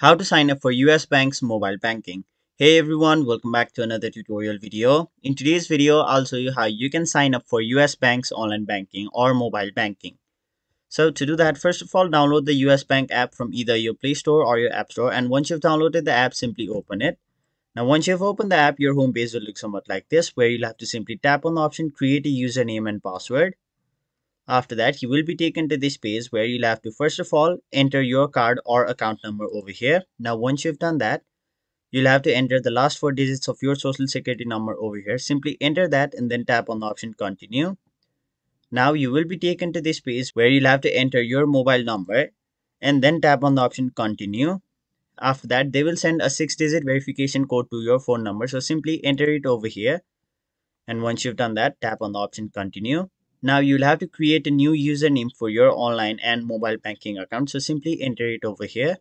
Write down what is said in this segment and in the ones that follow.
How to sign up for US Bank's mobile banking. Hey everyone, welcome back to another tutorial video. In today's video, I'll show you how you can sign up for US Bank's online banking or mobile banking. So to do that, first of all, download the US Bank app from either your Play Store or your App Store. And once you've downloaded the app, simply open it. Now, once you've opened the app, your home page will look somewhat like this, where you'll have to simply tap on the option Create a Username and Password. After that, you will be taken to this page where you'll have to first of all enter your card or account number over here. Now, once you've done that, you'll have to enter the last four digits of your social security number over here. Simply enter that and then tap on the option continue. Now you will be taken to this page where you'll have to enter your mobile number and then tap on the option continue. After that, they will send a six digit verification code to your phone number. So simply enter it over here. And once you've done that, tap on the option continue. Now you'll have to create a new username for your online and mobile banking account. So simply enter it over here.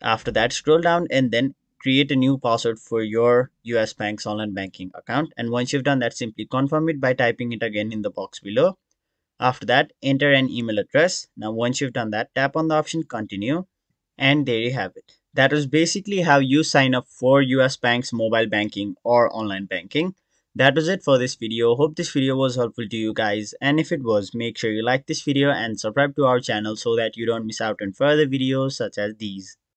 After that, scroll down and then create a new password for your US Bank's online banking account. And once you've done that, simply confirm it by typing it again in the box below. After that, enter an email address. Now, once you've done that, tap on the option continue. And there you have it. That is basically how you sign up for US Bank's mobile banking or online banking. That was it for this video. Hope this video was helpful to you guys and if it was, make sure you like this video and subscribe to our channel so that you don't miss out on further videos such as these.